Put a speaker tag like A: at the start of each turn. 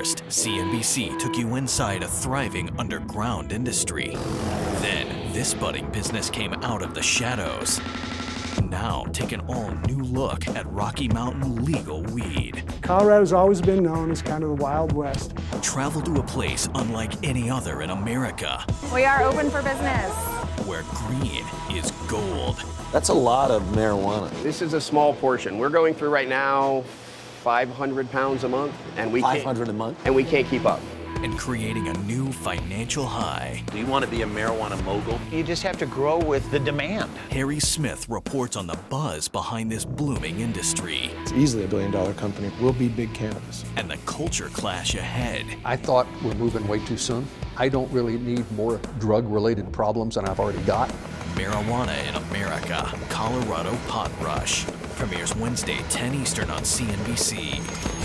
A: First, CNBC took you inside a thriving underground industry. Then, this budding business came out of the shadows. Now, take an all new look at Rocky Mountain legal weed.
B: Colorado's always been known as kind of the Wild West.
A: Travel to a place unlike any other in America,
C: We are open for business.
A: where green is gold.
D: That's a lot of marijuana.
E: This is a small portion. We're going through right now 500 pounds a month, and we
D: 500
E: can't,
D: a month?
E: and we can't keep up.
A: and creating a new financial high.
D: Do you want to be a marijuana mogul?
F: You just have to grow with the demand.
A: Harry Smith reports on the buzz behind this blooming industry
G: It's easily a billion dollar company. We'll be big cannabis.
A: and the culture clash ahead.
H: I thought we're moving way too soon. I don't really need more drug related problems than I've already got.
A: Marijuana in America, Colorado Pot Rush. Premieres Wednesday, 10 Eastern on CNBC.